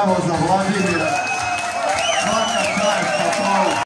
Ramos, a Vladimir.